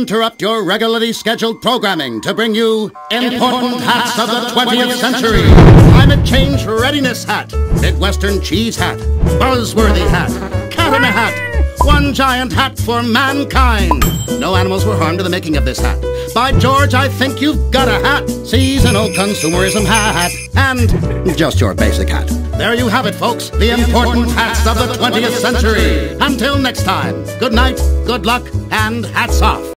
interrupt your regularly scheduled programming to bring you important hats of the 20th century. Climate change readiness hat, Midwestern cheese hat, buzzworthy hat, cat in a hat, one giant hat for mankind. No animals were harmed in the making of this hat. By George, I think you've got a hat. Seasonal consumerism hat. And just your basic hat. There you have it, folks. The important hats of the 20th century. Until next time, good night, good luck, and hats off.